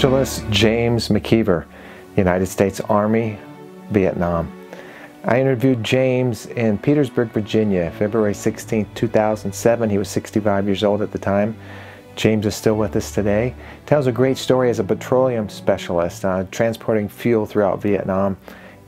Specialist James McKeever, United States Army, Vietnam. I interviewed James in Petersburg, Virginia, February 16, 2007. He was 65 years old at the time. James is still with us today. Tells a great story as a petroleum specialist, uh, transporting fuel throughout Vietnam.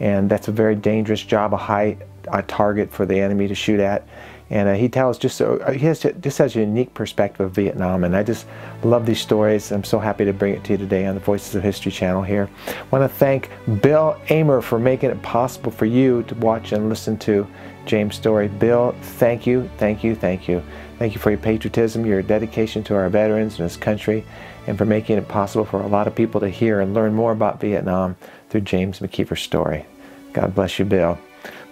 And that's a very dangerous job, a high a target for the enemy to shoot at. And uh, he tells just so uh, he has just has a unique perspective of Vietnam, and I just love these stories. I'm so happy to bring it to you today on the Voices of History channel here. I want to thank Bill Amer for making it possible for you to watch and listen to James' story. Bill, thank you, thank you, thank you. Thank you for your patriotism, your dedication to our veterans and this country, and for making it possible for a lot of people to hear and learn more about Vietnam through James McKeever's story. God bless you, Bill.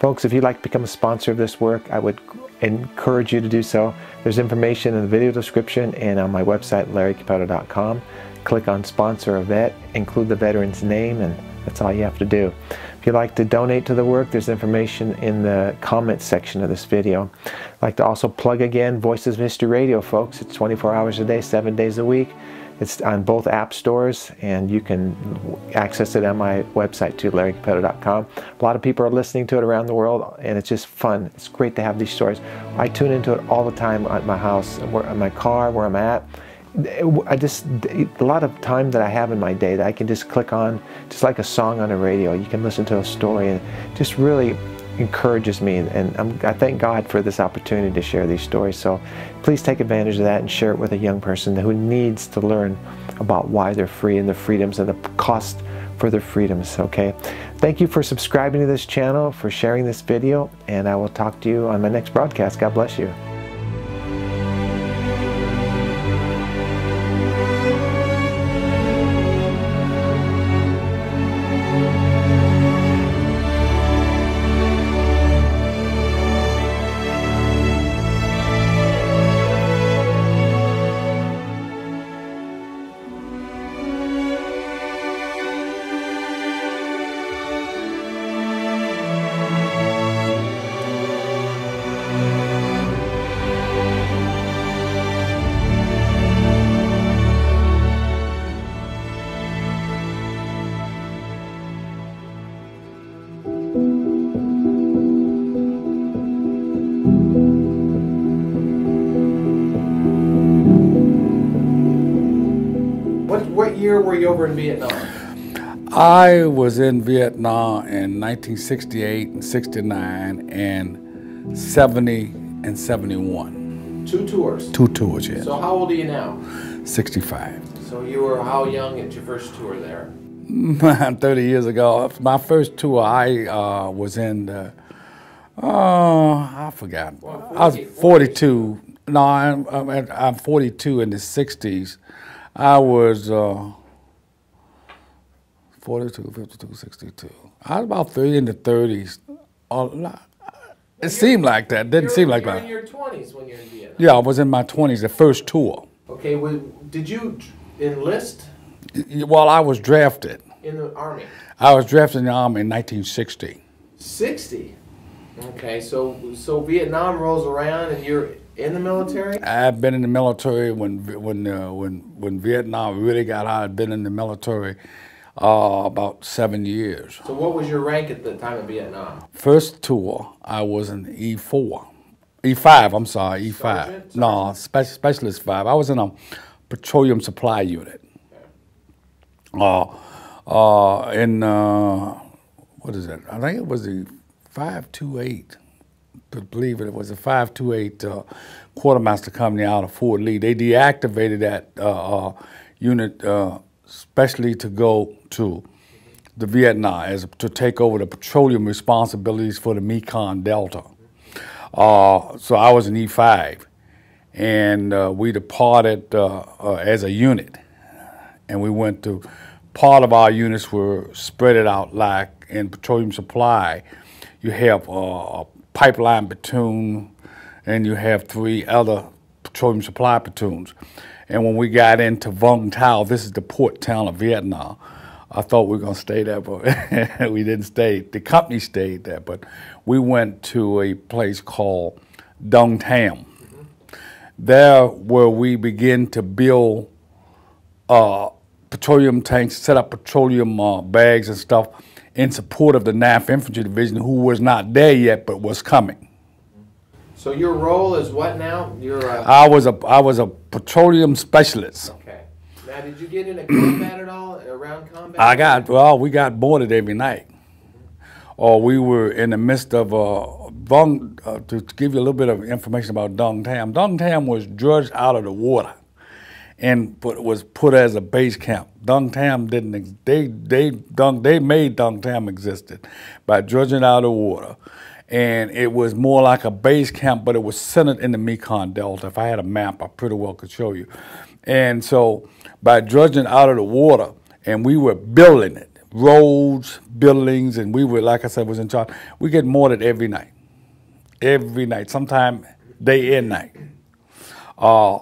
Folks, if you'd like to become a sponsor of this work, I would encourage you to do so. There's information in the video description and on my website, larrycappetto.com. Click on Sponsor a Vet, include the veteran's name, and that's all you have to do. If you'd like to donate to the work, there's information in the comments section of this video. I'd like to also plug again Voices of History Radio, folks. It's 24 hours a day, seven days a week. It's on both app stores, and you can access it on my website too, larrycappetto.com. A lot of people are listening to it around the world, and it's just fun. It's great to have these stories. I tune into it all the time at my house, in my car, where I'm at. I just a lot of time that I have in my day that I can just click on, just like a song on a radio. You can listen to a story, and just really encourages me and I'm, i thank God for this opportunity to share these stories. So please take advantage of that and share it with a young person who needs to learn about why they're free and the freedoms and the cost for their freedoms okay? Thank you for subscribing to this channel for sharing this video and I will talk to you on my next broadcast. God bless you I was in Vietnam in 1968 and 69 and 70 and 71. Two tours? Two tours, yes. So how old are you now? 65. So you were how young at your first tour there? 30 years ago. My first tour, I uh, was in the, oh, I forgot. Well, 40, I was 42. 40. No, I'm, I'm, 42 in the 60s. I was uh, 42, 52, 62. I was about 30 in the 30s. It seemed like that. Didn't seem like that. You in your 20s when you were in Vietnam. Yeah, I was in my 20s, the first tour. Okay, well, did you enlist? Well, I was drafted. In the Army? I was drafted in the Army in 1960. 60? Okay, so so Vietnam rolls around and you're in the military? I've been in the military when when uh, when when Vietnam really got hot. I've been in the military uh, about seven years. So what was your rank at the time of Vietnam? First tour, I was an E4. E5, I'm sorry, E5. Sergeant? No, spe Specialist 5. I was in a petroleum supply unit. Okay. Uh, uh, in, uh, what is it? I think it was the 528. I believe it was a 528 uh, quartermaster company out of Fort Lee. They deactivated that uh, uh, unit uh, especially to go to the Vietnam as to take over the petroleum responsibilities for the Mekong Delta. Uh, so I was an E5, and uh, we departed uh, uh as a unit, and we went to. Part of our units were spread out like in petroleum supply. You have uh, a pipeline platoon, and you have three other petroleum supply platoons. And when we got into Vung Tau, this is the port town of Vietnam, I thought we were going to stay there, but we didn't stay. The company stayed there, but we went to a place called Dong Tam. Mm-hmm. There, where we begin to build uh, petroleum tanks, set up petroleum uh, bags and stuff in support of the 9th Infantry Division, who was not there yet but was coming. So your role is what now? You're a, I was a I was a petroleum specialist. okay. Now, did you get into combat at all? Around combat? I got well, we got boarded every night, or we were in the midst of uh, Vung, uh, to, give you a little bit of information about Dong Tam. Dong Tam was dredged out of the water, and put, was put as a base camp. Dong Tam didn't. They they Dung they made Dong Tam existed by dredging out of the water. And it was more like a base camp, but it was centered in the Mekong Delta. If I had a map, I pretty well could show you. And so by dredging out of the water, and we were building it, roads, buildings, and we were, like I said, was in charge. We get mortared every night, every night, sometime day and night. Uh,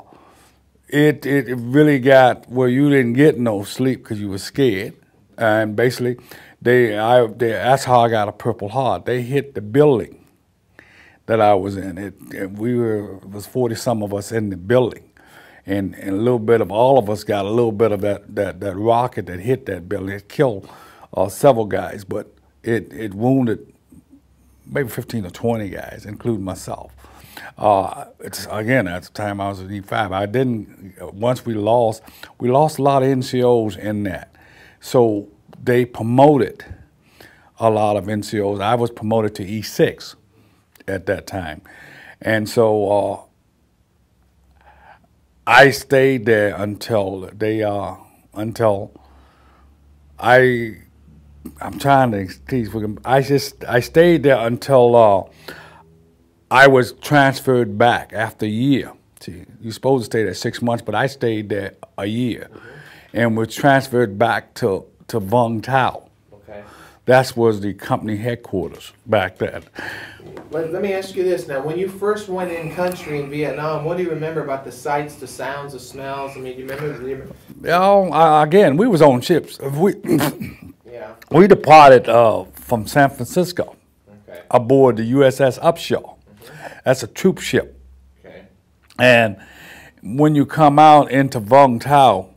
it, it really got where you didn't get no sleep because you were scared, and basically, they I they, that's how I got a Purple Heart. They hit the building that I was in. It, it we were it was forty some of us in the building, and and a little bit of all of us got a little bit of that that that rocket that hit that building. It killed uh, several guys, but it it wounded maybe 15 or 20 guys, including myself. Uh, it's again at the time I was in E5. I didn't. Once we lost, we lost a lot of NCOs in that, so they promoted a lot of NCOs. I was promoted to E6 at that time, and so uh, I stayed there until they uh, until I I'm trying to tease. I just I stayed there until uh, I was transferred back after a year. See, you're supposed to stay there six months, but I stayed there a year, and was transferred back to to Vung Tau. Okay. That was the company headquarters back then. Let, let me ask you this now. When you first went in country in Vietnam, what do you remember about the sights, the sounds, the smells? I mean, do you remember? Do you remember You know, I, again, we was on ships. We yeah. we departed uh, from San Francisco Okay. aboard the USS Upshur. That's a troop ship. Okay. And when you come out into Vung Tau,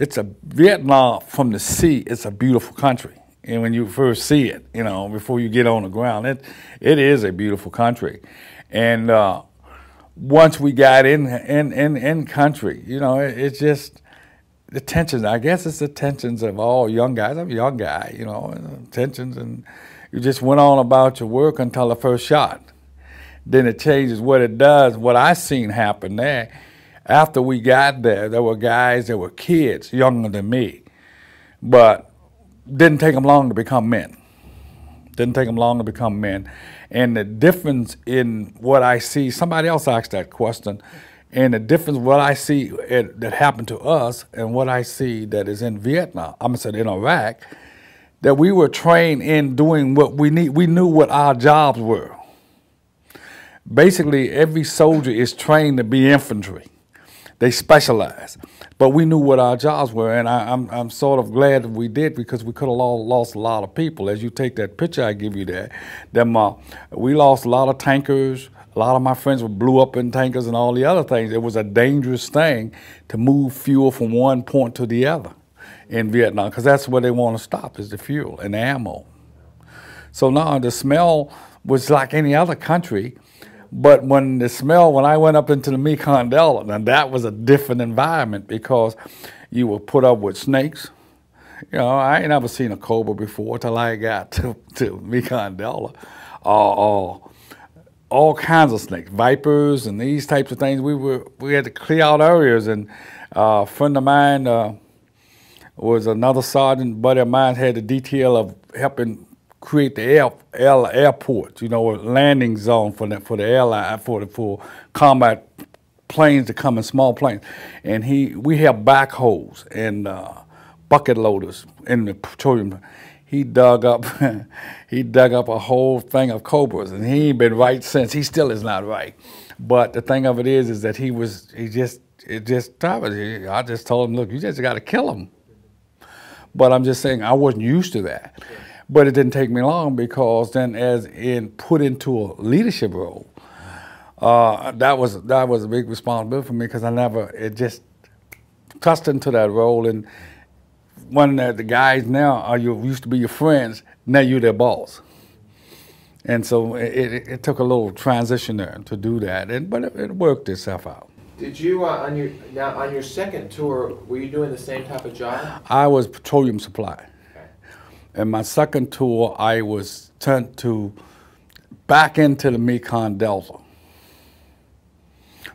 it's a Vietnam from the sea. It's a beautiful country. And when you first see it, you know, before you get on the ground, it it is a beautiful country. And uh, once we got in in in, in country, you know, it, it's just the tensions. I guess it's the tensions of all young guys. I'm a young guy, you know, tensions, and you just went on about your work until the first shot then it changes what it does. What I seen happen there, after we got there, there were guys that were kids younger than me, but didn't take them long to become men. Didn't take them long to become men. And the difference in what I see, somebody else asked that question, and the difference what I see it, that happened to us and what I see that is in Vietnam, I'm gonna say in Iraq, that we were trained in doing what we need. We knew what our jobs were basically every soldier is trained to be infantry. They specialize. But we knew what our jobs were, and I, am I'm, I'm sort of glad that we did because we could have lost a lot of people. As you take that picture I give you there, them, uh, we lost a lot of tankers. A lot of my friends were blew up in tankers and all the other things. It was a dangerous thing to move fuel from one point to the other in Vietnam because that's where they want to stop is the fuel and the ammo. So now the smell was like any other country. But when the smell, when I went up into the Mekong Delta, now that was a different environment because you were put up with snakes. You know, I ain't never seen a cobra before till I got to, to Mekong Delta. Uh, uh, all kinds of snakes, vipers, and these types of things. We were we had to clear out areas, and uh, a friend of mine uh, was another sergeant buddy of mine had the detail of helping create the air, air airport, you know, a landing zone for the for the airline for the for combat planes to come in small planes, and he we have backhoes and uh, bucket loaders in the petroleum. He dug up he dug up a whole thing of cobras, and he ain't been right since. He still is not right. But the thing of it is, is that he was he just it just I just told him, look, you just got to kill him. But I'm just saying I wasn't used to that. But it didn't take me long because then, as in put into a leadership role, uh, that was that was a big responsibility for me because I never it just trust into that role and one of the guys now are you used to be your friends. Now you're their boss. And so it, it, it took a little transition there to do that, and but it, it worked itself out. Did you uh, on your now on your second tour? Were you doing the same type of job? I was petroleum supply. And my second tour, I was turned to back into the Mekong Delta.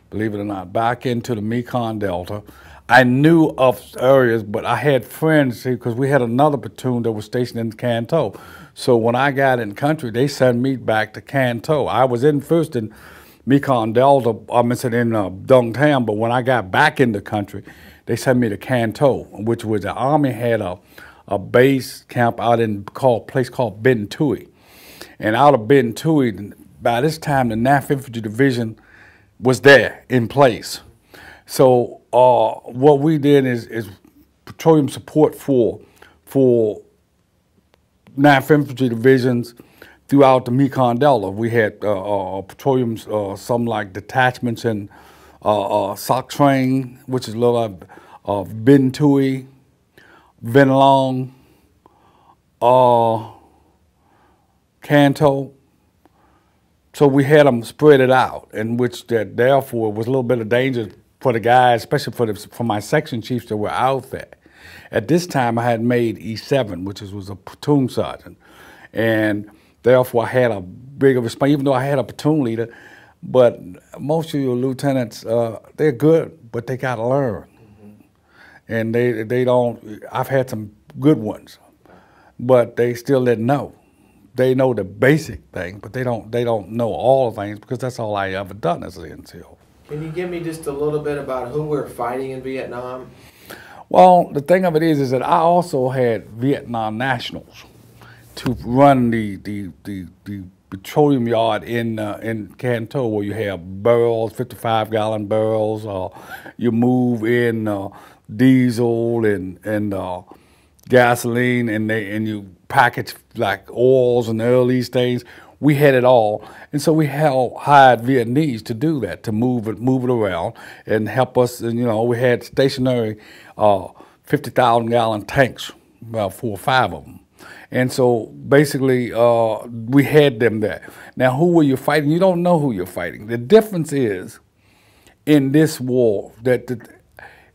Believe it or not, back into the Mekong Delta. I knew of areas, but I had friends because we had another platoon that was stationed in Can Tho. So when I got in country, they sent me back to Can Tho. I was in first in Mekong Delta, I'm in uh, Dong Tam, but when I got back in the country, they sent me to Can Tho, which was the Army had a, a base camp out in a place called Binh Thuy. And out of Binh Thuy, by this time, the 9th Infantry Division was there in place. So uh, what we did is, is petroleum support for for 9th Infantry Divisions throughout the Mekong Delta. We had uh, uh, petroleum, uh, some like detachments in uh, uh, Train, which is a little of uh, Ben Vinh Long, uh, Can Tho. So we had them spread it out, in which that therefore was a little bit of danger for the guys, especially for the, for my section chiefs that were out there. At this time, I had made E7, which was a platoon sergeant, and therefore I had a bigger response. Even though I had a platoon leader, but most of your lieutenants, uh, they're good, but they got to learn. And they they don't. I've had some good ones, but they still didn't know. They know the basic thing, but they don't they don't know all the things because that's all I ever done as an NCO. Can you give me just a little bit about who we're fighting in Vietnam? Well, the thing of it is, is that I also had Vietnam nationals to run the the the, the petroleum yard in uh, in Can Tho, where you have barrels, 55 gallon barrels, or uh, you move in uh, diesel and and uh, gasoline, and they and you package like oils and all these things we had it all. And so we hired Vietnamese to do that, to move it, move it around and help us. And, you know, we had stationary uh, 50,000 gallon tanks, about four or five of them. And so basically, uh, we had them there. Now, who were you fighting? You don't know who you're fighting. The difference is in this war that the,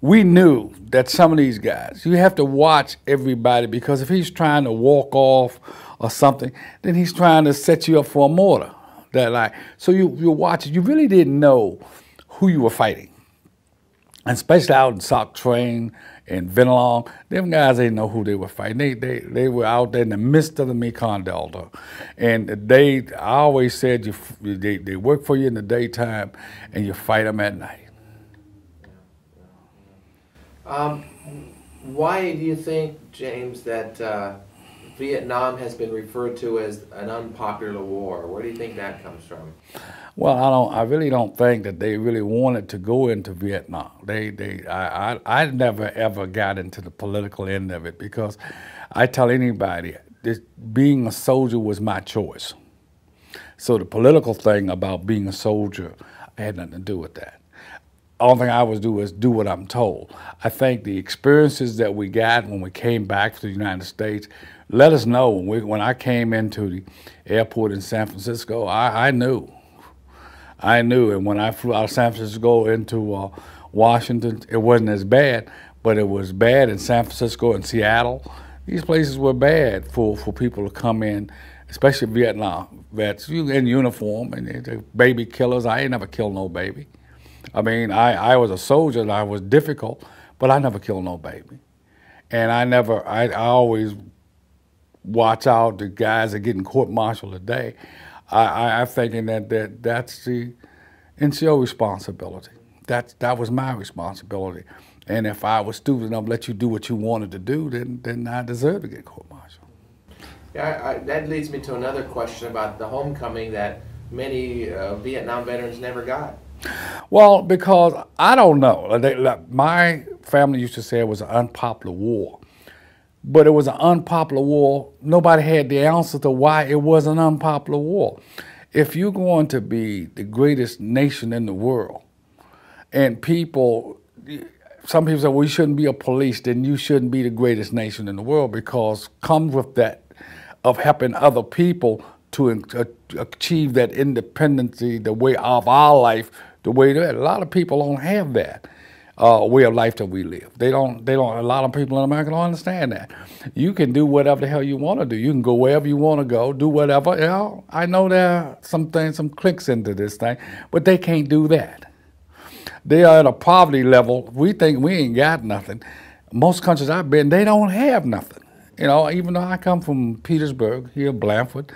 we knew that some of these guys, you have to watch everybody because if he's trying to walk off or something, then he's trying to set you up for a mortar. That like so you you watch it. You really didn't know who you were fighting, and especially out in Soc Trang and Vinh Long, them guys didn't know who they were fighting. They they they were out there in the midst of the Mekong Delta, and they I always said you they they work for you in the daytime, and you fight them at night. Um, why do you think, James, that? Uh Vietnam has been referred to as an unpopular war. Where do you think that comes from? Well, I don't. I really don't think that they really wanted to go into Vietnam. They, they. I, I, I never ever got into the political end of it because I tell anybody, this, being a soldier was my choice. So the political thing about being a soldier, had nothing to do with that all thing I was do was do what I'm told. I think the experiences that we got when we came back to the United States let us know. When, we, when I came into the airport in San Francisco, I, I knew. I knew. And when I flew out of San Francisco into uh, Washington, it wasn't as bad, but it was bad in San Francisco and Seattle. These places were bad for, for people to come in, especially Vietnam vets You in uniform and baby killers. I ain't never killed no baby. I mean, I, I was a soldier and I was difficult, but I never killed no baby. And I never, I, I always watch out the guys that getting court-martialed today. I, I, I'm thinking that, that that's the NCO responsibility. That, that was my responsibility. And if I was stupid enough to let you do what you wanted to do, then, then I deserve to get court-martialed. Yeah, I, that leads me to another question about the homecoming that many uh, Vietnam veterans never got. Well, because I don't know. They, like, my family used to say it was an unpopular war but it was an unpopular war. Nobody had the answer to why it was an unpopular war. If you're going to be the greatest nation in the world, and people, some people say, well, you shouldn't be a police, then you shouldn't be the greatest nation in the world because comes with that of helping other people to uh, achieve that independency, the way of our life, the way that a lot of people don't have that uh, way of life that we live. They don't. They don't. A lot of people in America don't understand that. You can do whatever the hell you want to do. You can go wherever you want to go. Do whatever. You know, I know there are some things, some clicks into this thing, but they can't do that. They are at a poverty level. We think we ain't got nothing. Most countries I've been, they don't have nothing. You know, even though I come from Petersburg, here, Blandford,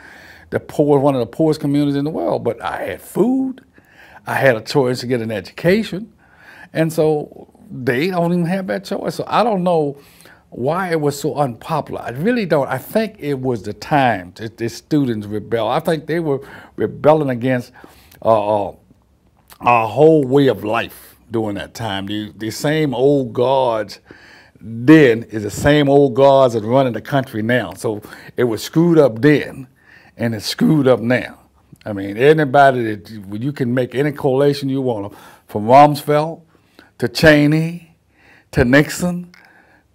the poor, one of the poorest communities in the world, but I had food. I had a choice to get an education. And so they don't even have that choice. So I don't know why it was so unpopular. I really don't. I think it was the time that the students rebel. I think they were rebelling against uh, uh, our whole way of life during that time. The, the same old guards then is the same old guards that running the country now. So it was screwed up then, and it's screwed up now. I mean, anybody that you can make any correlation you want from Rumsfeld to Cheney, to Nixon,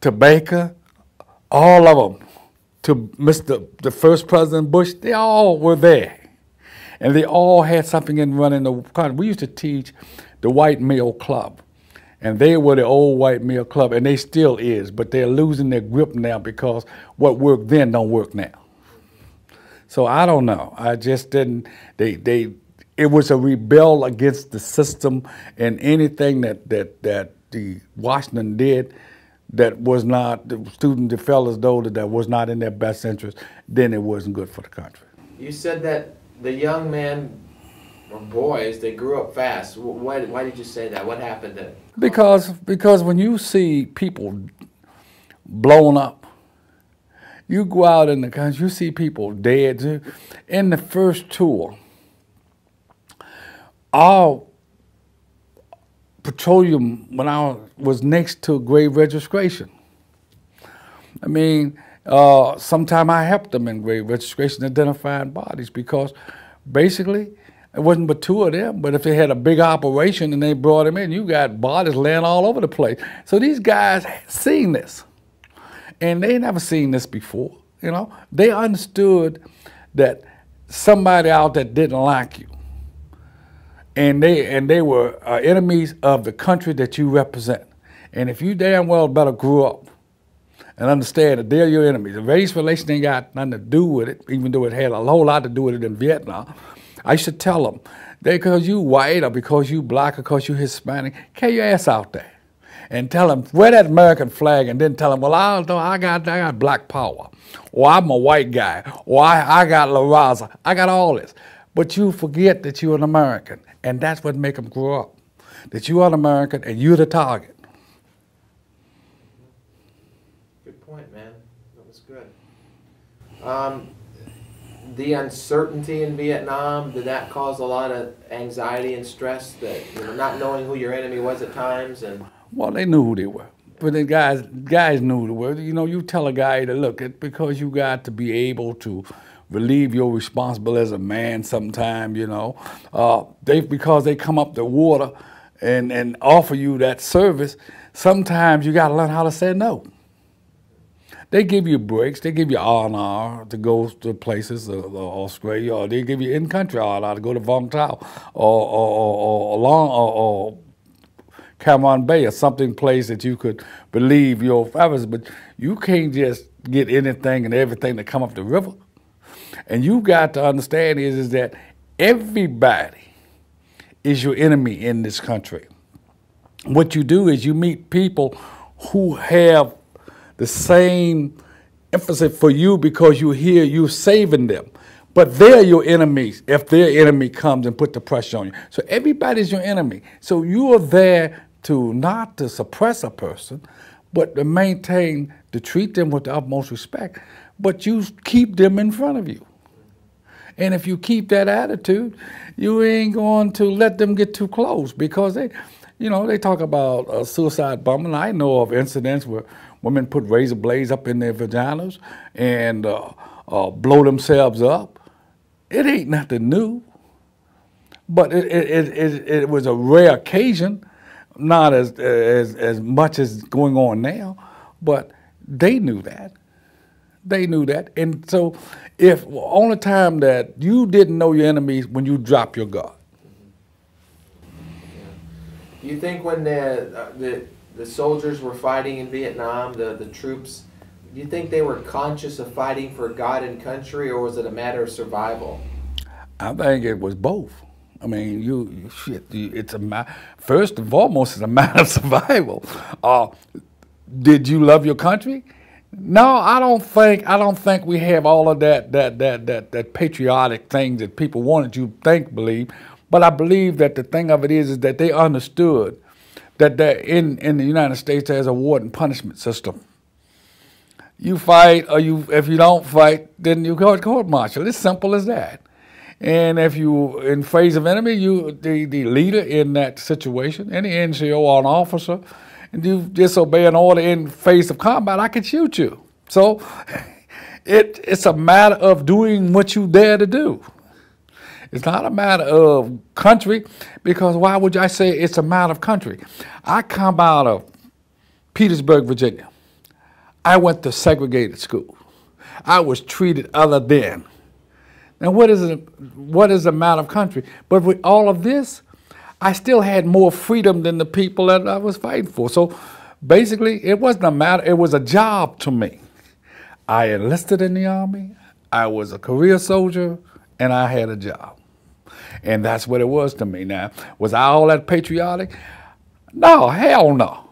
to Baker, all of them, to Mr. the first President Bush, they all were there. And they all had something in running the country. We used to teach the white male club. And they were the old white male club, and they still is, but they're losing their grip now because what worked then don't work now. So I don't know. I just didn't. They they it was a rebel against the system and anything that, that, that the Washington did that was not, the students that felt as though that, that was not in their best interest, then it wasn't good for the country. You said that the young men or boys, they grew up fast. Why, why did you say that? What happened to Because, because when you see people blown up, you go out in the country, you see people dead. In the first tour, our petroleum when I was next to grave registration. I mean, uh, sometime I helped them in grave registration identifying bodies because basically it wasn't but two of them. But if they had a big operation and they brought them in, you got bodies laying all over the place. So these guys seen this, and they never seen this before. You know, they understood that somebody out there didn't like you and they and they were uh, enemies of the country that you represent. And if you damn well better grow up and understand that they're your enemies, the race relation ain't got nothing to do with it, even though it had a whole lot to do with it in Vietnam. I should tell them, because you white or because you black or because you Hispanic, carry your ass out there and tell them wear that American flag, and then tell them, well, I know I got I got black power, or I'm a white guy, or I, I got La Raza, I got all this. But you forget that you're an American, and that's what make them grow up. That you are an American and you're the target. Good point, man. That was good. Um, the uncertainty in Vietnam, did that cause a lot of anxiety and stress that, you know, not knowing who your enemy was at times and Well, they knew who they were. But the guys guys knew who they were. You know, you tell a guy to look, it because you got to be able to relieve your responsibility as a man sometime, you know. Uh, they because they come up the water and, and offer you that service, sometimes you gotta learn how to say no. They give you breaks, they give you R&R to go to places, uh, Australia, or they give you in-country R&R to go to Vung Tau or, or, or, or along or, or Cam Ranh Bay or something place that you could believe your feathers, but you can't just get anything and everything to come up the river. And you got to understand is, is that everybody is your enemy in this country. What you do is you meet people who have the same emphasis for you because you hear you saving them. But they're your enemies if their enemy comes and put the pressure on you. So everybody's your enemy. So you are there to not to suppress a person, but to maintain, to treat them with the utmost respect, but you keep them in front of you. And if you keep that attitude, you ain't going to let them get too close because they, you know, they talk about suicide bombing. I know of incidents where women put razor blades up in their vaginas and uh, uh, blow themselves up. It ain't nothing new, but it, it, it, it, was a rare occasion. Not as as as much as going on now, but they knew that. They knew that, and so if only time that you didn't know your enemies when you drop your guard. Do you think when the the the soldiers were fighting in Vietnam, the the troops, do you think they were conscious of fighting for God and country, or was it a matter of survival? I think it was both. I mean, you, shit. You, it's a ma- first and foremost, it's a matter of survival. Uh, did you love your country? No, I don't think. I don't think we have all of that that that that that patriotic things that people wanted you to think, believe. But I believe that the thing of it is, is that they understood that that in in the United States there's a reward and punishment system. You fight, or you if you don't fight, then you go to court martial. It's simple as that. And if you in face of enemy, you the, the leader in that situation, any NCO or an officer, and you disobey an order in face of combat, I can shoot you. So it it's a matter of doing what you dare to do. It's not a matter of country, because why would I say it's a matter of country? I come out of Petersburg, Virginia. I went to segregated school. I was treated other than. Now, what is, it, what is a matter of country? But with all of this, I still had more freedom than the people that I was fighting for. So basically, it wasn't a matter, it was a job to me. I enlisted in the Army, I was a career soldier, and I had a job. And that's what it was to me. Now, was I all that patriotic? No, hell no.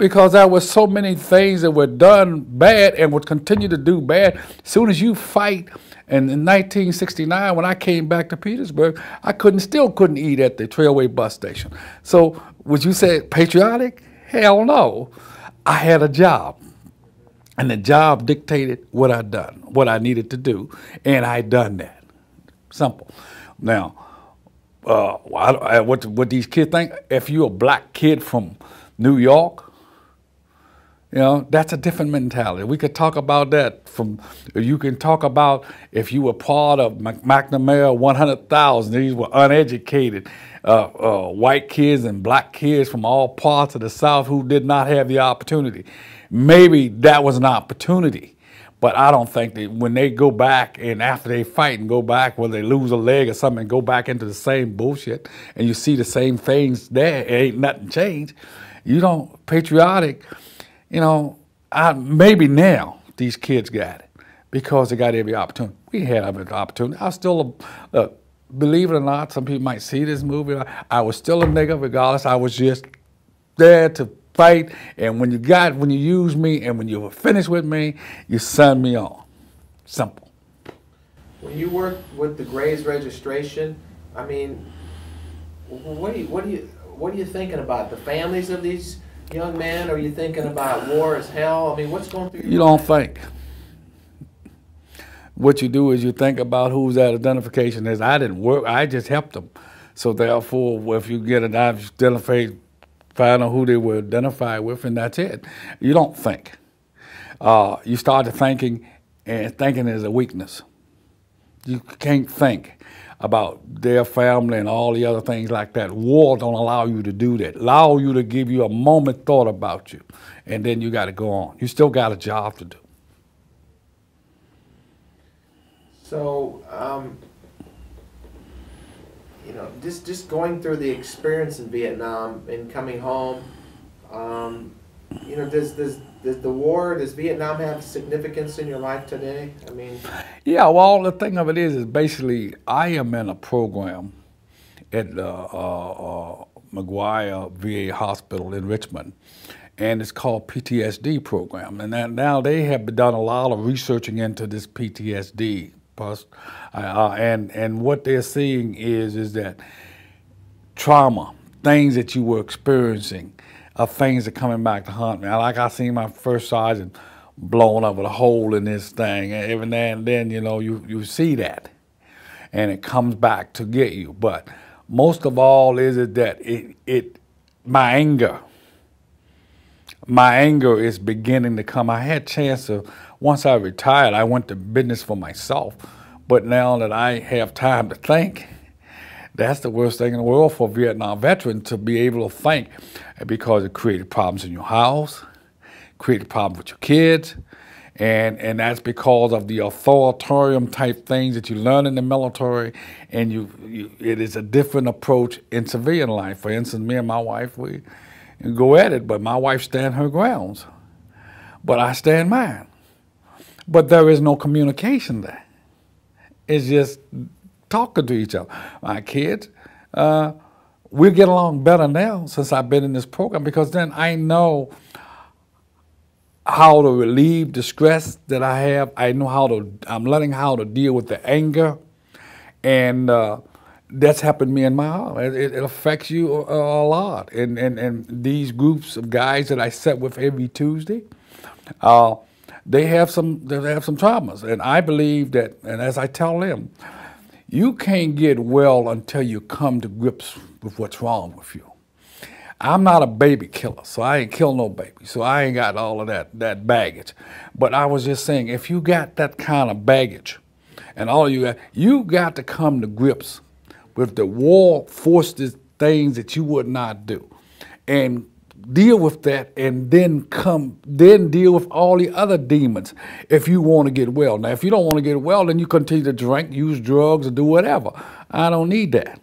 Because there were so many things that were done bad and would continue to do bad. As soon as you fight, and in 1969, when I came back to Petersburg, I couldn't still couldn't eat at the Trailway bus station. So would you say patriotic? Hell no. I had a job. And the job dictated what I done, what I needed to do, and I done that. Simple. Now, uh, what what these kids think? If you're a black kid from New York, you know, that's a different mentality. We could talk about that from, you can talk about if you were part of McNamara 100,000, these were uneducated uh, uh, white kids and black kids from all parts of the South who did not have the opportunity. Maybe that was an opportunity, but I don't think that when they go back and after they fight and go back, whether they lose a leg or something, go back into the same bullshit and you see the same things there, it ain't nothing changed. You don't, patriotic, you know, I, maybe now these kids got it because they got every opportunity. We had every opportunity. I still a, believe it or not, some people might see this movie. I was still a nigga regardless. I was just there to fight. And when you got, when you use me and when you were finished with me, you send me on. Simple. When you work with the Graves registration, I mean, what do you, what do you, what are you thinking about? The families of these young man? Are you thinking about war as hell? I mean, what's going through your You don't think. What you do is you think about whose that identification is. I didn't work, I just helped them. So therefore, if you get an identified, find out who they were identified with, and that's it. You don't think. Uh, you start thinking, and thinking is a weakness. You can't think about their family and all the other things like that. War don't allow you to do that. Allow you to give you a moment thought about you, and then you got to go on. You still got a job to do. So, um, you know, just just going through the experience in Vietnam and coming home, um, you know, does does the war, does Vietnam have significance in your life today? I mean, yeah. Well, the thing of it is, is basically I am in a program at the uh, uh, McGuire VA Hospital in Richmond, and it's called PTSD program. And now they have done a lot of researching into this PTSD, uh, and and what they're seeing is is that trauma, things that you were experiencing of things are coming back to hunt me. I, Like I seen my first sergeant blown up with a hole in this thing. And every now and then, you know, you, you see that. And it comes back to get you. But most of all is it that it, it my anger, my anger is beginning to come. I had chance to, once I retired, I went to business for myself. But now that I have time to think, That's the worst thing in the world for a Vietnam veteran to be able to think uh, because it created problems in your house, created problems with your kids, and and that's because of the authoritarian type things that you learn in the military, and you, you, it is a different approach in civilian life. For instance, me and my wife we go at it, but my wife stand her grounds, but I stand mine. But there is no communication there. It's just talking to each other. My kids, uh, we get along better now since I've been in this program because then I know how to relieve the stress that I have. I know how to, I'm learning how to deal with the anger. And uh, that's happened to me in my home. It, it affects you a, a, lot. And, and, and these groups of guys that I sit with every Tuesday, uh, they have some they have some traumas. And I believe that, and as I tell them, you can't get well until you come to grips with what's wrong with you. I'm not a baby killer, so I ain't kill no baby. So I ain't got all of that that baggage. But I was just saying, if you got that kind of baggage, and all you got, you got to come to grips with the war forced things that you would not do, and deal with that, and then come then deal with all the other demons if you want to get well. Now, if you don't want to get well, then you continue to drink, use drugs, or do whatever. I don't need that.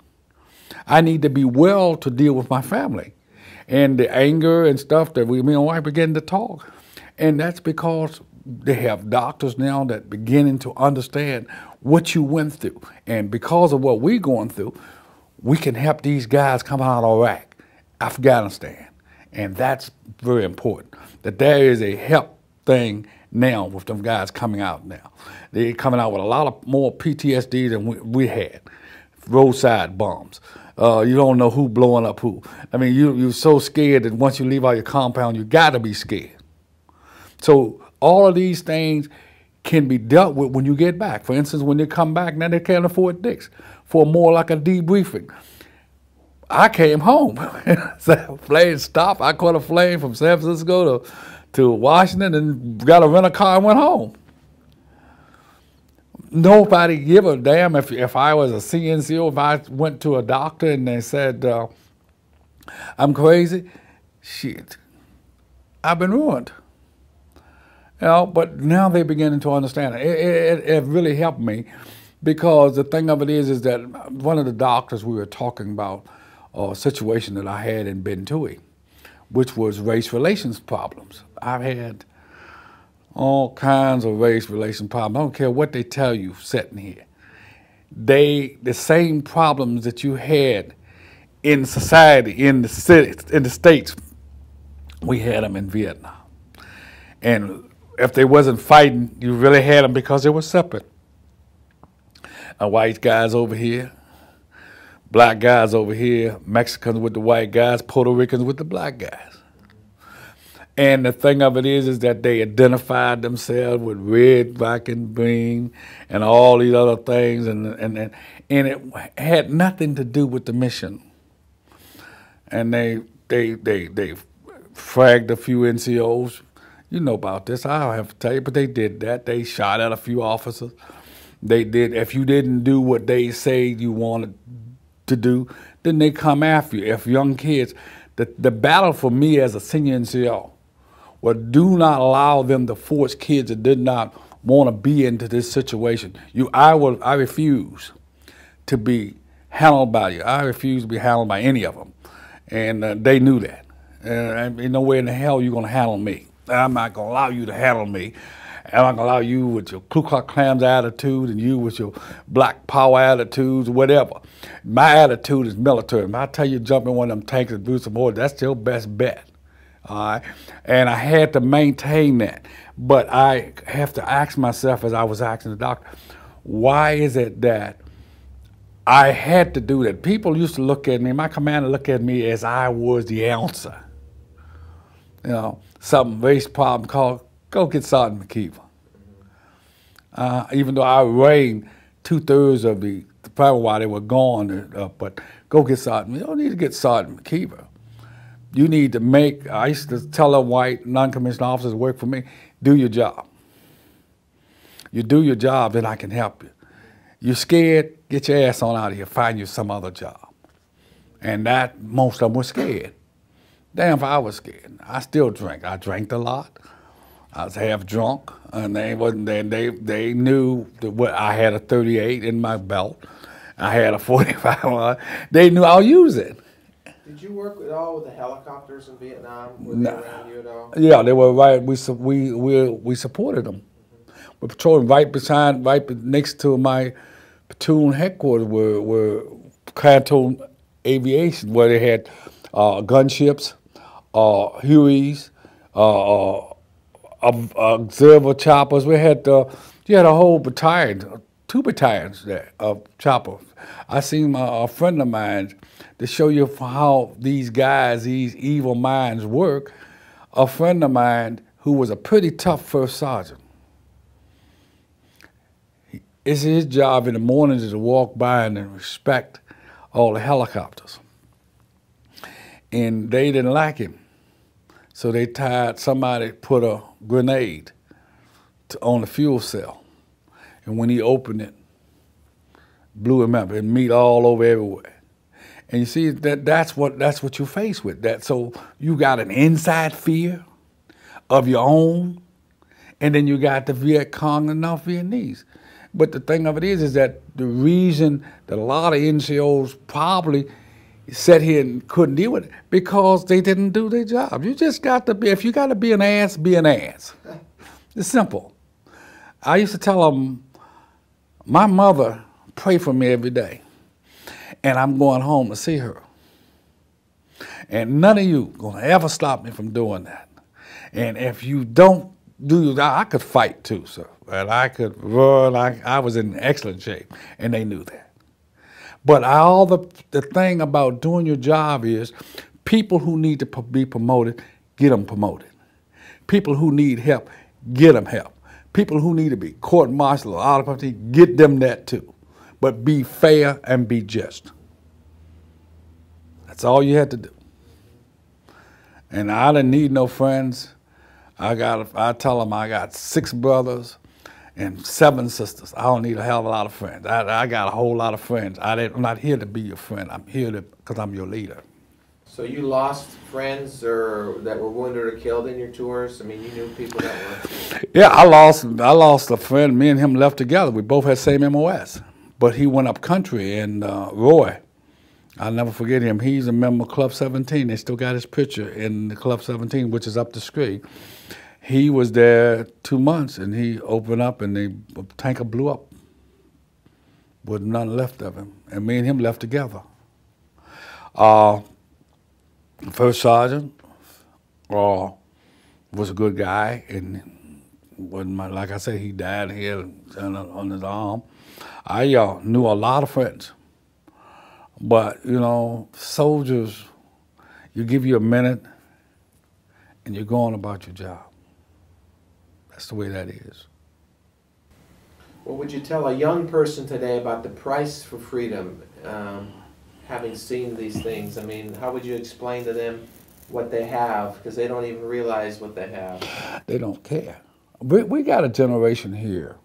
I need to be well to deal with my family and the anger and stuff that we, me and wife begin to talk. And that's because they have doctors now that beginning to understand what you went through. And because of what we're going through, we can help these guys come out of Iraq, Afghanistan. And that's very important, that there is a help thing now with them guys coming out now. They're coming out with a lot of more PTSD than we, we had, roadside bombs. Uh, you don't know who blowing up who. I mean, you, you're so scared that once you leave out your compound, you got to be scared. So all of these things can be dealt with when you get back. For instance, when they come back, now they can't afford dicks for more like a debriefing. I came home. plane stopped. I caught a plane from San Francisco to, to Washington and got a rental car and went home nobody give a damn if, if I was a CNCO, if I went to a doctor and they said, uh, I'm crazy, shit, I've been ruined. You know, but now they're beginning to understand it. It, it. it, really helped me because the thing of it is, is that one of the doctors we were talking about a situation that I had in Binh Thuy, which was race relations problems. I've had all kinds of race relations problems. I don't care what they tell you sitting here. They the same problems that you had in society, in the city, in the states, we had them in Vietnam. And if they wasn't fighting, you really had them because they were separate. A white guys over here, black guys over here, Mexicans with the white guys, Puerto Ricans with the black guys. And the thing of it is, is that they identified themselves with red, black, and green, and all these other things, and and and, and it had nothing to do with the mission. And they they they they fragged a few NCOs. You know about this. I don't have to tell you, but they did that. They shot at a few officers. They did. If you didn't do what they say you wanted to do, then they come after you. If young kids, the the battle for me as a senior NCO well, do not allow them to force kids that did not want to be into this situation. You, I will, I refuse to be handled by you. I refuse to be handled by any of them, and uh, they knew that. And uh, no way in the hell you're gonna handle me. I'm not gonna allow you to handle me. I'm not gonna allow you with your Ku Klux Klan's attitude and you with your Black Power attitudes, whatever. My attitude is military. If I tell you jump in one of them tanks and do some more, that's your best bet. All right. And I had to maintain that. But I have to ask myself, as I was asking the doctor, why is it that I had to do that? People used to look at me, my commander looked at me as I was the answer. You know, some race problem called, go get Sergeant McKeever. Uh, even though I reigned two thirds of the, probably while they were gone, uh, but go get Sergeant. You don't need to get Sergeant McKeever you need to make, I used to tell a white non-commissioned officers work for me, do your job. You do your job, then I can help you. you're scared, get your ass on out of here, find you some other job. And that, most of them were scared. Damn if I was scared. I still drink. I drank a lot. I was half drunk, and they wasn't. They they, they knew that what I had a 38 in my belt. I had a 45. They knew I'll use it. Did you work at all with the helicopters in Vietnam? Were they around you at all? Yeah, they were right. We we we we supported them. We're patrolling right beside, right next to my platoon headquarters were were Can Tho Aviation, where they had uh, gunships, uh, Hueys, uh, uh, observer choppers. We had uh, you had a whole battalion, two battalions there of choppers. I seen my, a friend of mine to show you how these guys, these evil minds work. A friend of mine who was a pretty tough first sergeant it's his job in the mornings to walk by and respect all the helicopters. And they didn't like him. So they tied, somebody put a grenade to, on the fuel cell. And when he opened it, blew him up and meat all over everywhere. And you see that that's what that's what you're faced with. That so you got an inside fear of your own, and then you got the Viet Cong and North Vietnamese. But the thing of it is, is that the reason that a lot of NCOs probably sat here and couldn't deal with it because they didn't do their job. You just got to be, if you got to be an ass, be an ass. It's simple. I used to tell them, my mother pray for me every day, and I'm going home to see her. And none of you gonna ever stop me from doing that. And if you don't do that, I could fight too, sir and I could run. I, I was in excellent shape, and they knew that. But all the the thing about doing your job is, people who need to be promoted, get them promoted. People who need help, get them help. People who need to be court-martialed or out of get them that too. But be fair and be just. That's all you had to do. And I didn't need no friends. I got, I tell them I got six brothers and seven sisters. I don't need a hell of a lot of friends. I, I got a whole lot of friends. I am not here to be your friend. I'm here because I'm your leader. So you lost friends or that were wounded or killed in your tours? I mean, you knew people that were. Yeah, I lost. I lost a friend. Me and him left together. We both had same MOS, but he went up country and uh, Roy. I'll never forget him. He's a member of Club 17. They still got his picture in the Club 17, which is up the street he was there two months and he opened up and the tanker blew up with none left of him. And me and him left together. Uh, first sergeant uh, was a good guy and wasn't my, like I said, he died here on his arm. I uh, knew a lot of friends. But, you know, soldiers, you give you a minute and you're going about your job. That's the way that is. What would you tell a young person today about the price for freedom, um, having seen these things? I mean, how would you explain to them what they have? Because they don't even realize what they have. They don't care. We, we got a generation here.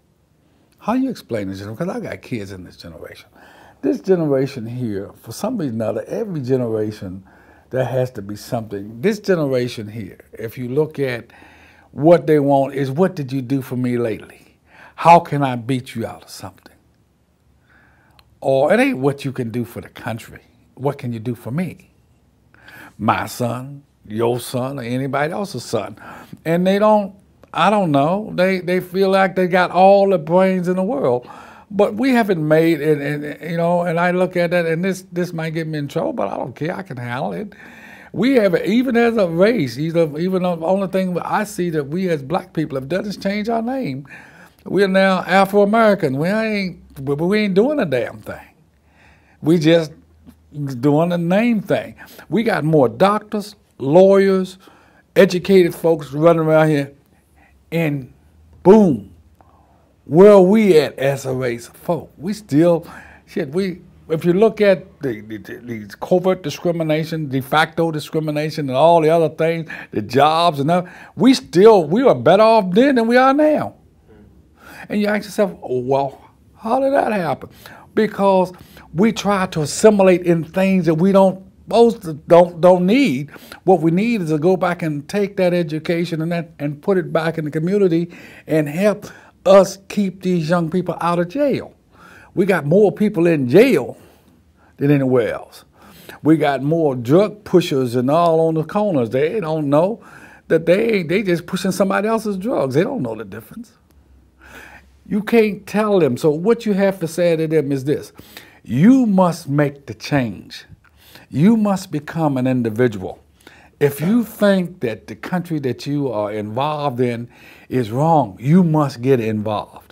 How you explain this? Because I got kids in this generation. This generation here, for some reason or another, every generation, there has to be something. This generation here, if you look at what they want is what did you do for me lately? How can I beat you out of something? Or it ain't what you can do for the country. What can you do for me? My son, your son, or anybody else's son. And they don't, I don't know, they, they feel like they got all the brains in the world. But we haven't made and, and you know, and I look at that, and this this might get me in trouble, but I don't care. I can handle it we have even as a race, even the only thing I see that we as black people have done is change our name. We're now Afro American. We ain't we ain't doing a damn thing. We just doing the name thing. We got more doctors, lawyers, educated folks running around here, and boom, where are we at as a race of folk? We still shit. We if you look at the, the, the, covert discrimination, de facto discrimination, and all the other things, the jobs and that, we still we are better off then than we are now. And you ask yourself, well, How did that happen? Because we try to assimilate in things that we don't most don't don't need. What we need is to go back and take that education and that and put it back in the community and help us keep these young people out of jail. We got more people in jail than anywhere else. We got more drug pushers and all on the corners. They don't know that they they just pushing somebody else's drugs. They don't know the difference. You can't tell them. So what you have to say to them is this: you must make the change. You must become an individual. If you think that the country that you are involved in is wrong, you must get involved.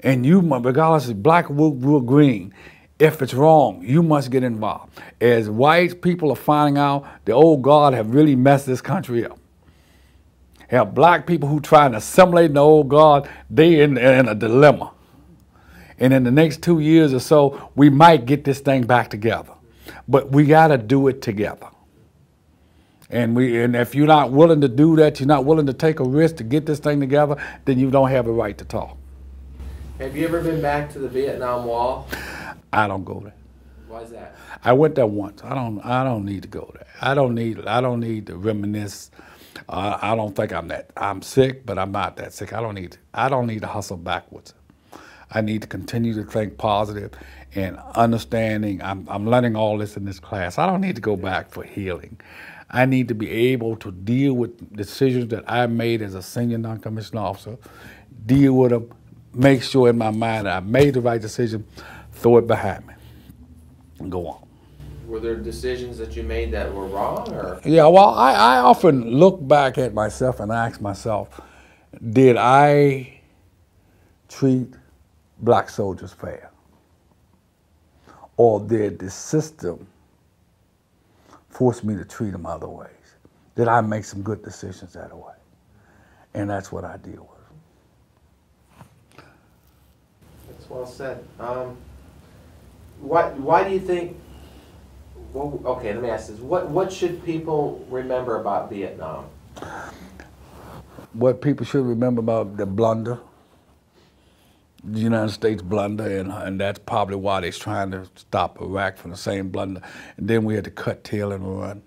And you, regardless of black or green, if it's wrong, you must get involved. As white people are finding out, the old guard have really messed this country up. Have black people who try to assimilate the old guard, they in, in a dilemma. And in the next two years or so, we might get this thing back together. But we got to do it together. And we and if you're not willing to do that, you're not willing to take a risk to get this thing together, then you don't have a right to talk. Have you ever been back to the Vietnam Wall? I don't go there. Why is that? I went there once. I don't. I don't need to go there. I don't need. I don't need to reminisce. Uh, I don't think I'm that. I'm sick, but I'm not that sick. I don't need. I don't need to hustle backwards. I need to continue to think positive and understanding. I'm, I'm learning all this in this class. I don't need to go back for healing. I need to be able to deal with decisions that I made as a senior non-commissioned officer, deal with them, make sure in my mind that I made the right decision, throw it behind me, and go on. Were there decisions that you made that were wrong? Or? Yeah, well, I, I often look back at myself and ask myself, did I treat black soldiers fair? Or did the system force me to treat them other ways? Did I make some good decisions that way? And that's what I deal with. Well said. Um, why, why do you think, well, okay, let me ask this. What, what should people remember about Vietnam? What people should remember about the blunder, the United States blunder, and, and that's probably why they're trying to stop Iraq from the same blunder. And then we had to cut tail and run.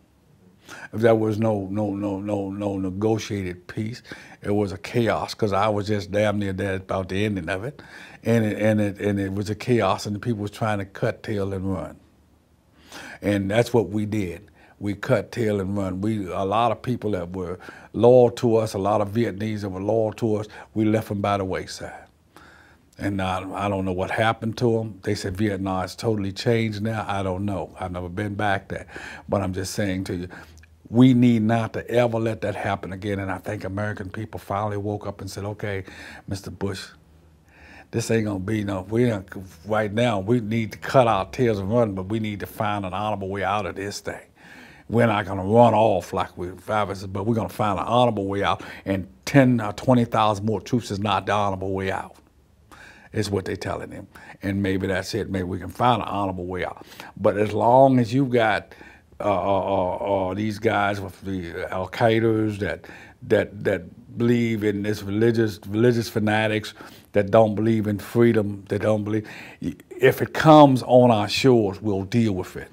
If there was no no no no no negotiated peace, it was a chaos because I was just damn near there about the ending of it, and it and it and it was a chaos, and the people was trying to cut tail and run. And that's what we did. We cut tail and run. We a lot of people that were loyal to us, a lot of Vietnamese that were loyal to us, we left them by the wayside. And I, I don't know what happened to them. They said Vietnam has totally changed now. I don't know. I've never been back there. But I'm just saying to you, we need not to ever let that happen again. And I think American people finally woke up and said, okay, Mr. Bush, this ain't gonna be no, we don't, right now, we need to cut our tails and run, but we need to find an honorable way out of this thing. We're not gonna run off like we but we're gonna find an honorable way out. And 10 or 20,000 more troops is not the honorable way out is what they're telling him. And maybe that's it. Maybe we can find an honorable way out. But as long as you've got uh, uh, uh, uh these guys with the Al Qaeda's that that that believe in this religious religious fanatics that don't believe in freedom, that don't believe. If it comes on our shores, we'll deal with it.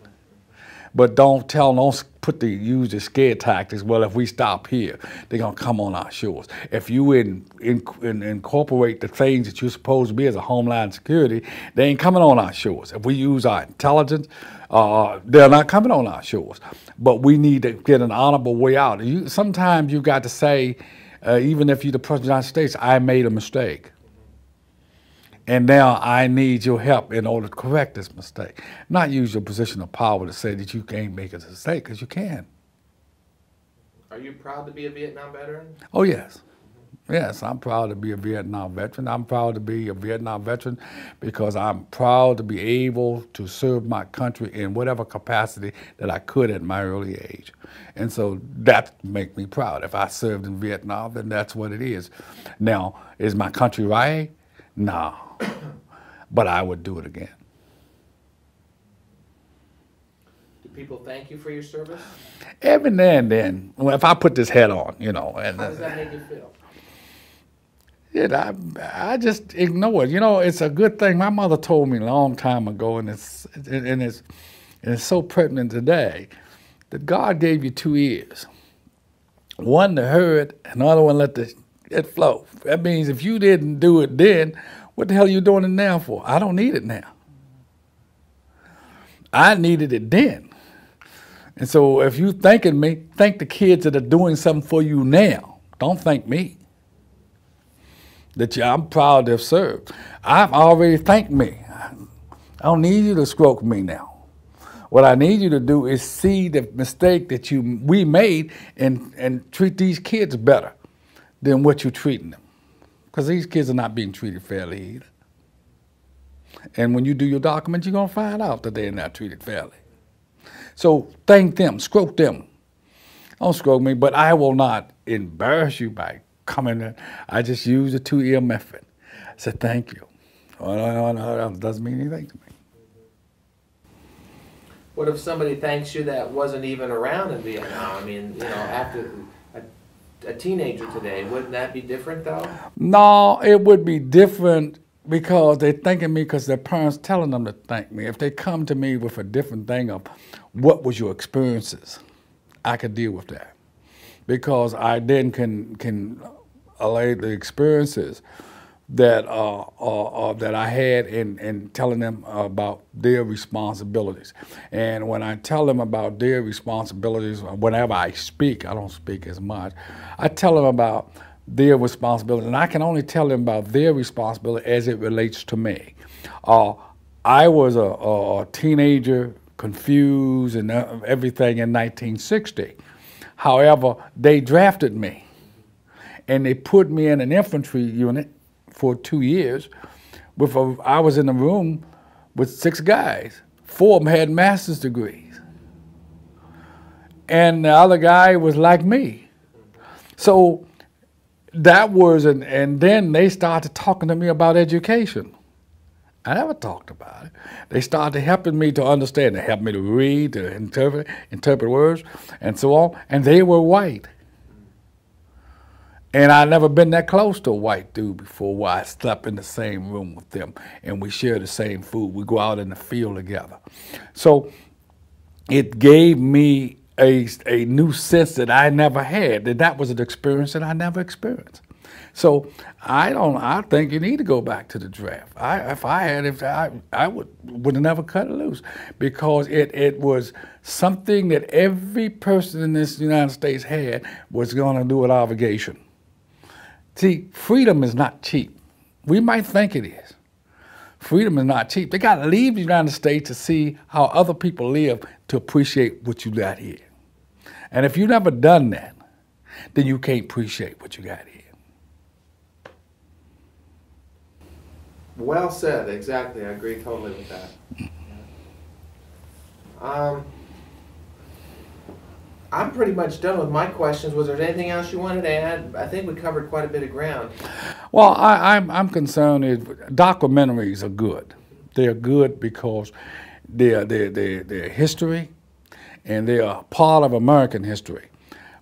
But don't tell, don't put the use the scare tactics. Well, if we stop here, they're gonna come on our shores. If you in, in, in, incorporate the things that you're supposed to be as a homeland security, they ain't coming on our shores. If we use our intelligence, uh, they're not coming on our shores. But we need to get an honorable way out. You, sometimes you got to say, uh, even if you're the president of the United States, I made a mistake. And now I need your help in order to correct this mistake. Not use your position of power to say that you can't make a mistake, because you can. Are you proud to be a Vietnam veteran? Oh, yes. Yes, I'm proud to be a Vietnam veteran. I'm proud to be a Vietnam veteran because I'm proud to be able to serve my country in whatever capacity that I could at my early age. And so that makes me proud. If I served in Vietnam, then that's what it is. Now, is my country right? No but I would do it again. Do people thank you for your service? Every now and then, well, if I put this head on, you know, and how does that make you feel? I, I just ignore it. You know, it's a good thing. My mother told me a long time ago, and it's and it's and it's so pertinent today that God gave you two ears. One to hear it, and the other one let the it flow. That means if you didn't do it then, what the hell are you doing it now for? I don't need it now. I needed it then. And so if you thanking me, thank the kids that are doing something for you now. Don't thank me. That you, I'm proud to have served. I've already thanked me. I don't need you to stroke me now. What I need you to do is see the mistake that you we made and, and treat these kids better than what you're treating them. Because these kids are not being treated fairly either. And when you do your documents, you're going to find out that they're not treated fairly. So thank them, stroke them. Don't stroke me, but I will not embarrass you by coming in. I just use the two ear method. I said, thank you. Oh, no, no, no, doesn't mean anything to me. What if somebody thanks you that wasn't even around in Vietnam? I mean, you know, after a, a teenager today, wouldn't that be different though? No, it would be different because they're thanking me because their parents telling them to thank me. If they come to me with a different thing of what was your experiences, I could deal with that because I then can can allay the experiences that uh, uh, uh, that I had in, in telling them about their responsibilities. And when I tell them about their responsibilities, whenever I speak, I don't speak as much, I tell them about their responsibility. And I can only tell them about their responsibility as it relates to me. Uh, I was a, a, teenager, confused and uh, everything in 1960. However, they drafted me and they put me in an infantry unit for two years. With a, I was in the room with six guys. Four of them had master's degrees. And the other guy was like me. So that was, an, and then they started talking to me about education. I never talked about it. They started helping me to understand. They helped me to read, to interpret, interpret words, and so on. And they were white. And I'd never been that close to a white dude before where I slept in the same room with them and we share the same food. We go out in the field together. So it gave me a, a new sense that I never had, that that was an experience that I never experienced. So I don't. I think you need to go back to the draft. I, if I had, if I, I would would have never cut it loose because it it was something that every person in this United States had was going to do with obligation. See, freedom is not cheap. We might think it is. Freedom is not cheap. They got to leave the United States to see how other people live to appreciate what you got here. And if you've never done that, then you can't appreciate what you got here. Well said, exactly. I agree totally with that. Um, I'm pretty much done with my questions. Was there anything else you wanted to add? I think we covered quite a bit of ground. Well, I, am I'm, I'm concerned is documentaries are good. They're good because they're, they're, they're, they're history and they are part of American history.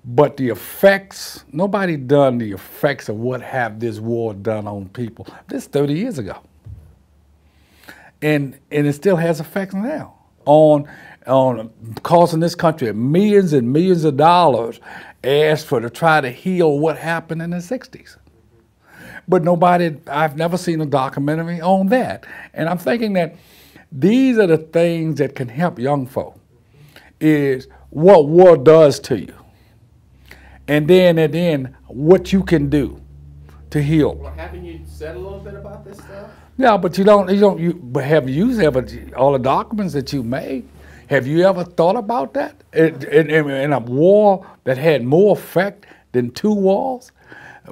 But the effects, nobody done the effects of what have this war done on people. This 30 years ago. And, and it still has effects now on on costing this country millions and millions of dollars asked for to try to heal what happened in the 60s. But nobody, I've never seen a documentary on that. And I'm thinking that these are the things that can help young folk is what war does to you. And then at the end, what you can do to heal. Well, haven't you said a little bit about this stuff? Yeah, but you don't. You don't. You but have you ever all the documents that you made? Have you ever thought about that? In, in, in, a war that had more effect than two wars?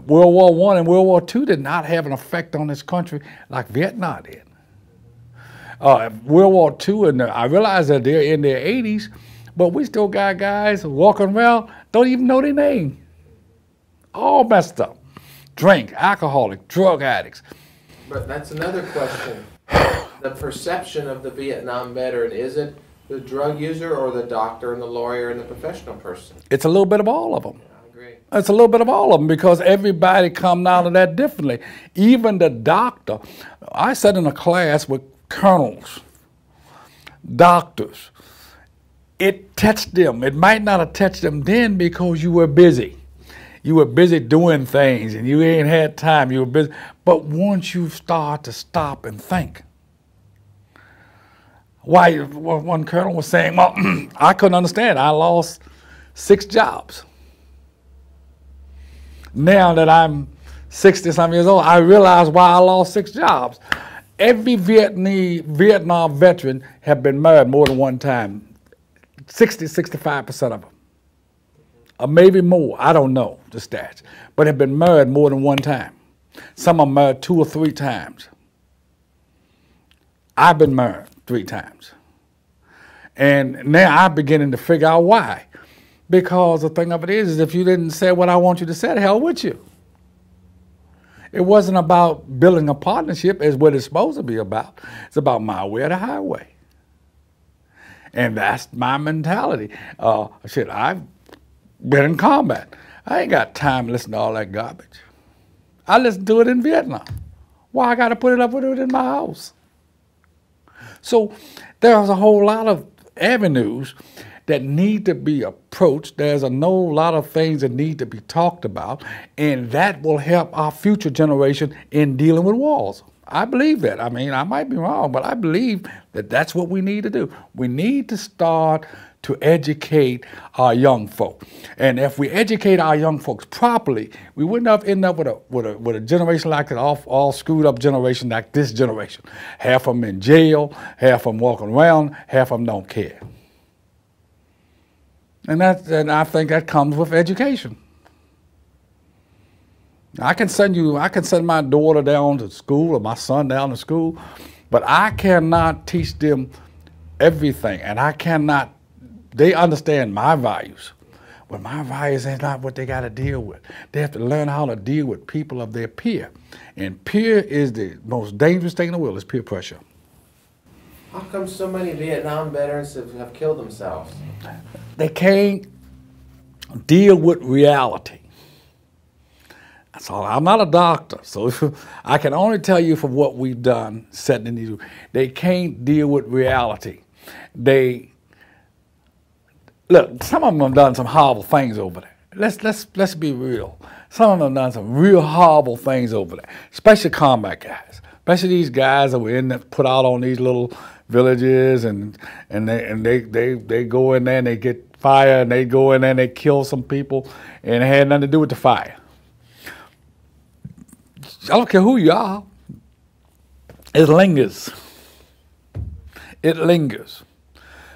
World War One and World War Two did not have an effect on this country like Vietnam did. Uh, World War Two, and I realize that they're in their 80s, but we still got guys walking around don't even know their name. All messed up. Drink, alcoholic, drug addicts. But that's another question. the perception of the Vietnam veteran is it the drug user or the doctor and the lawyer and the professional person? It's a little bit of all of them. I agree. It's a little bit of all of them because everybody come out of that differently. Even the doctor. I sat in a class with colonels, doctors. It touched them. It might not have touched them then because you were busy. You were busy doing things and you ain't had time. You were busy. But once you start to stop and think, why one colonel was saying, well, I couldn't understand. I lost six jobs now that I'm 60 some years old, I realize why I lost six jobs. Every Vietnamese, Vietnam veteran have been married more than one time. 60, 65% of them. Or maybe more, I don't know the stats, but have been married more than one time. Some them married two or three times. I've been married three times. And now I'm beginning to figure out why. Because the thing of it is, is if you didn't say what I want you to say, hell with you. It wasn't about building a partnership as what it's supposed to be about. It's about my way or the highway. And that's my mentality. Uh, shit, I've been in combat. I ain't got time to listen to all that garbage. I listened to it in Vietnam. Why I got to put it up with it in my house? So there's a whole lot of avenues that need to be approached. There's a no lot of things that need to be talked about, and that will help our future generation in dealing with wars. I believe that. I mean, I might be wrong, but I believe that that's what we need to do. We need to start to educate our young folk. And if we educate our young folks properly, we wouldn't have end up with a with a with a generation like an all, all screwed up generation like this generation. Half of them in jail, half of them walking around, half of them don't care. And, that, and I think that comes with education. I can send you, I can send my daughter down to school or my son down to school, but I cannot teach them everything. And I cannot, they understand my values. But my values is not what they got to deal with. They have to learn how to deal with people of their peer. And peer is the most dangerous thing in the world is peer pressure. How come so many Vietnam veterans have, have killed themselves? They can't deal with reality. That's all. I'm not a doctor, so I can only tell you from what we've done setting in these. They can't deal with reality. They look. Some of them have done some horrible things over there. Let's let's let's be real. Some of them have done some real horrible things over there, especially combat guys, especially these guys that were in that put out on these little villages and and they and they they they go in there and they get fire and they go in there and they kill some people and it had nothing to do with the fire. I don't care who you are. It lingers. It lingers.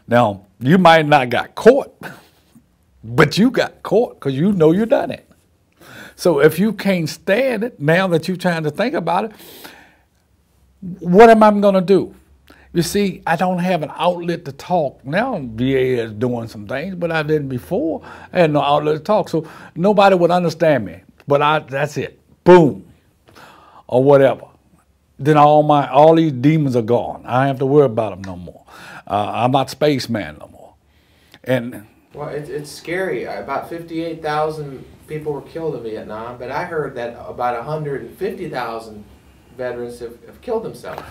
Now, you might not got caught, but you got caught because you know you done it. So if you can't stand it, now that you're trying to think about it, what am I going to do? You see, I don't have an outlet to talk. Now VA is doing some things, but I didn't before. I had no outlet to talk. So nobody would understand me. But I that's it. Boom. Or whatever. Then all my all these demons are gone. I don't have to worry about them no more. Uh, I'm not spaceman no more. And well, it, it's scary. About 58,000 people were killed in Vietnam, but I heard that about 150,000 veterans have, have killed themselves.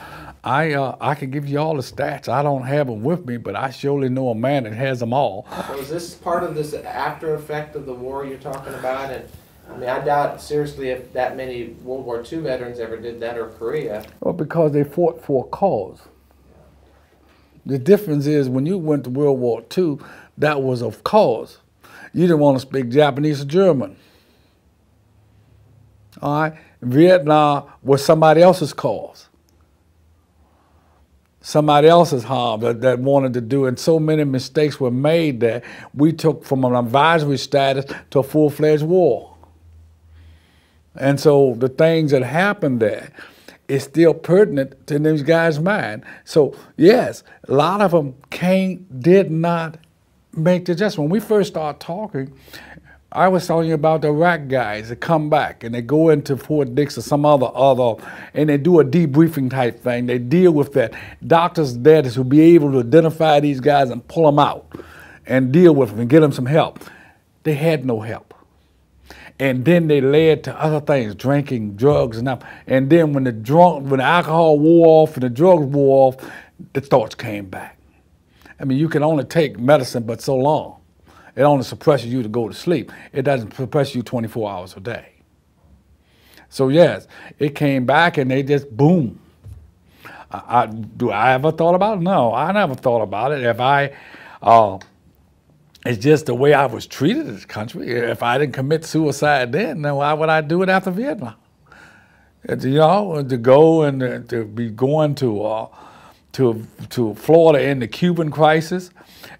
I uh, I can give you all the stats. I don't have them with me, but I surely know a man that has them all. So is this part of this after effect of the war you're talking about? And I mean, I doubt seriously if that many World War II veterans ever did that or Korea. Well, because they fought for a cause. The difference is when you went to World War II, that was of cause. You didn't want to speak Japanese or German. All right? Vietnam was somebody else's cause somebody else's harm that, that wanted to do. And so many mistakes were made that we took from an advisory status to a full fledged war. And so the things that happened there is still pertinent to these guys' mind. So yes, a lot of them can't, did not make the adjustment. When we first started talking, I was telling you about the Iraq guys that come back and they go into Fort Dix or some other other, and they do a debriefing type thing. They deal with that. Doctors there to be able to identify these guys and pull them out, and deal with them and get them some help. They had no help. And then they led to other things, drinking, drugs, and that. And then when the drunk, when the alcohol wore off and the drugs wore off, the thoughts came back. I mean, you can only take medicine but so long. It only suppresses you to go to sleep. It doesn't suppress you 24 hours a day. So yes, it came back and they just boom. I, I, do I ever thought about it? No, I never thought about it. If I, uh, it's just the way I was treated in this country. If I didn't commit suicide then, then why would I do it after Vietnam? You know, to go and to be going to uh, to to Florida in the Cuban crisis,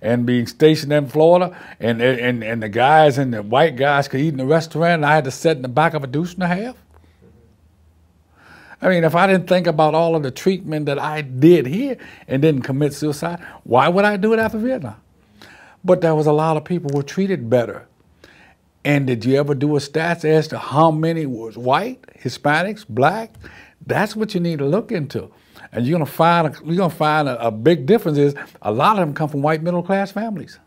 and being stationed in Florida, and and and the guys and the white guys could eat in the restaurant, and I had to sit in the back of a deuce and a half. I mean, if I didn't think about all of the treatment that I did here and didn't commit suicide, why would I do it after Vietnam? But there was a lot of people were treated better. And did you ever do a stats as to how many was white, Hispanics, black? That's what you need to look into. And you're gonna find a, you're gonna find a, a big difference is a lot of them come from white middle class families.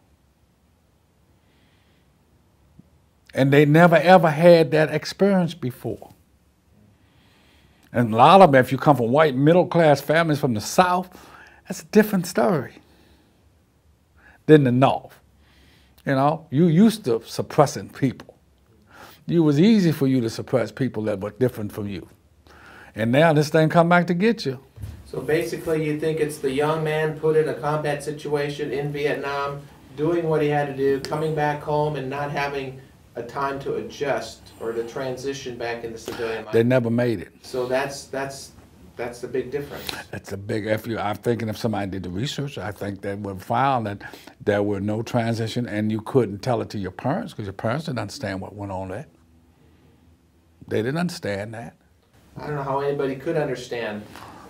And they never ever had that experience before. And a lot of them, if you come from white middle class families from the South, that's a different story than the North. You know, you used to suppressing people. It was easy for you to suppress people that were different from you. And now this thing come back to get you. So basically you think it's the young man put in a combat situation in Vietnam, doing what he had to do, coming back home and not having a time to adjust or to transition back into civilian life. They never made it. So that's that's that's the big difference. That's a big. If you, I'm thinking if somebody did the research, I think they would found that there were no transition, and you couldn't tell it to your parents because your parents didn't understand what went on there. They didn't understand that. I don't know how anybody could understand,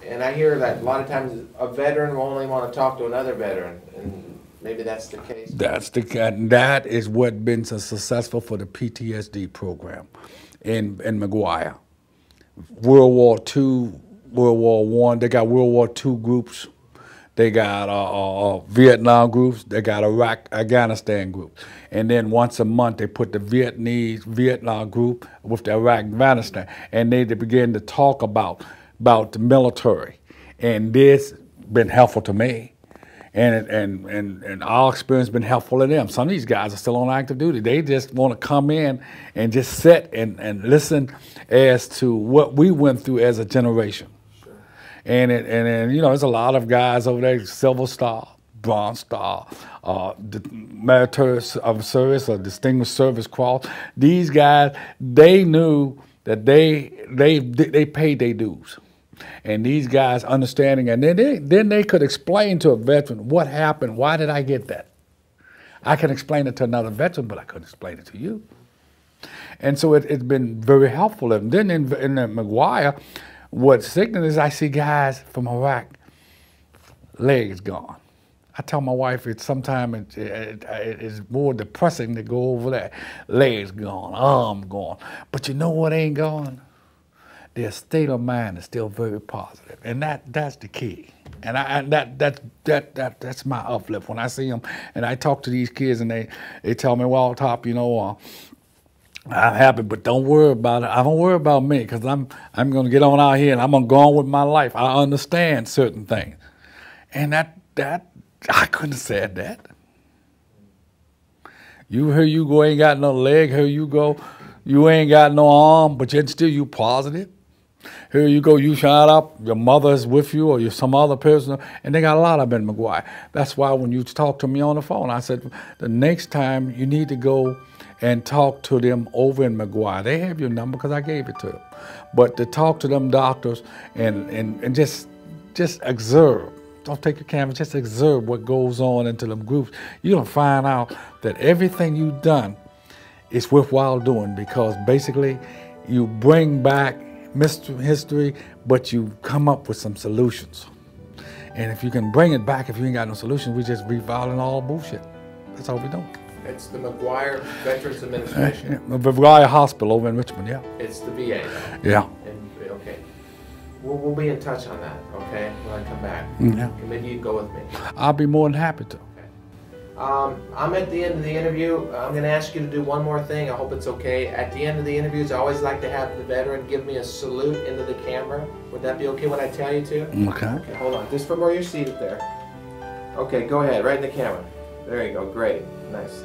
and I hear that a lot of times a veteran will only want to talk to another veteran, and Maybe that's the case. That's the that is what been so successful for the PTSD program in in McGuire. World War II, World War One. They got World War II groups. They got uh, uh, uh, Vietnam groups. They got Iraq, Afghanistan groups. And then once a month, they put the Vietnamese Vietnam group with the Iraq, Afghanistan, and they, they begin to talk about about the military. And this been helpful to me and and and and our experience been helpful to them. Some of these guys are still on active duty. They just want to come in and just sit and, and listen as to what we went through as a generation. And it, and you know, there's a lot of guys over there, Silver Star, Bronze Star, uh, Meritorious of Service or Distinguished Service Cross. These guys, they knew that they they they paid their dues and these guys understanding, and then they, then they could explain to a veteran what happened. Why did I get that? I can explain it to another veteran, but I couldn't explain it to you. And so it, has been very helpful. And then in, in McGuire, what's sickening is I see guys from Iraq, legs gone. I tell my wife it's sometimes it, it, it, it's more depressing to go over there. Legs gone, arm gone. But you know what ain't gone? their state of mind is still very positive, and that that's the key. And I and that that that that that's my uplift when I see them and I talk to these kids and they they tell me, well, top, you know. Uh, I'm happy, but don't worry about it. I don't worry about me because I'm I'm going to get on out here and I'm going to go on with my life. I understand certain things, and that that I couldn't have said that. You here you go ain't got no leg. Here you go, you ain't got no arm, but yet still you positive. Here you go, you shot up, your mother's with you or you're some other person, and they got a lot of Ben McGuire. That's why when you talk to me on the phone, I said, the next time you need to go and talk to them over in McGuire. They have your number because I gave it to them. But to talk to them doctors and, and, and just just observe. Don't take your camera, just observe what goes on into them groups. You're gonna find out that everything you've done is worthwhile doing because basically you bring back mystery, history, but you come up with some solutions. And if you can bring it back, if you ain't got no solutions, we just reviling all bullshit. That's all we do. It's the McGuire Veterans Administration. Uh, yeah, McGuire Hospital over in Richmond, yeah. It's the VA. Yeah. And, okay. We'll, we'll be in touch on that, okay, when I come back. Mm, yeah. maybe you can go with me. I'll be more than happy to. Okay. Um, I'm at the end of the interview. I'm going to ask you to do one more thing. I hope it's okay. At the end of the interviews, I always like to have the veteran give me a salute into the camera. Would that be okay when I tell you to? Okay. Okay, hold on. Just from where you're seated there. Okay, go ahead. Right in the camera. There you go. Great. Nice.